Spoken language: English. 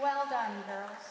Well done, girls.